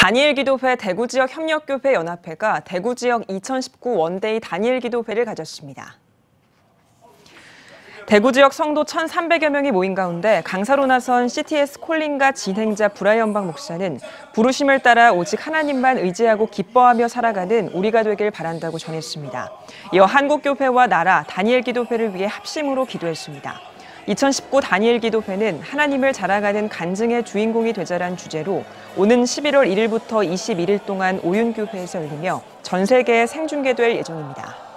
다니엘 기도회 대구 지역 협력교회 연합회가 대구 지역 2019 원데이 다니엘 기도회를 가졌습니다. 대구 지역 성도 1,300여 명이 모인 가운데 강사로 나선 CTS 콜링갓 진행자 브라이언 박 목사는 부르심을 따라 오직 하나님만 의지하고 기뻐하며 살아가는 우리가 되길 바란다고 전했습니다. 이어 한국교회와 나라 다니엘 기도회를 위해 합심으로 기도했습니다. 2019 다니엘 기도회는 하나님을 자랑하는 간증의 주인공이 되자란 주제로 오는 11월 1일부터 21일 동안 오윤교회에서 열리며 전 세계에 생중계될 예정입니다.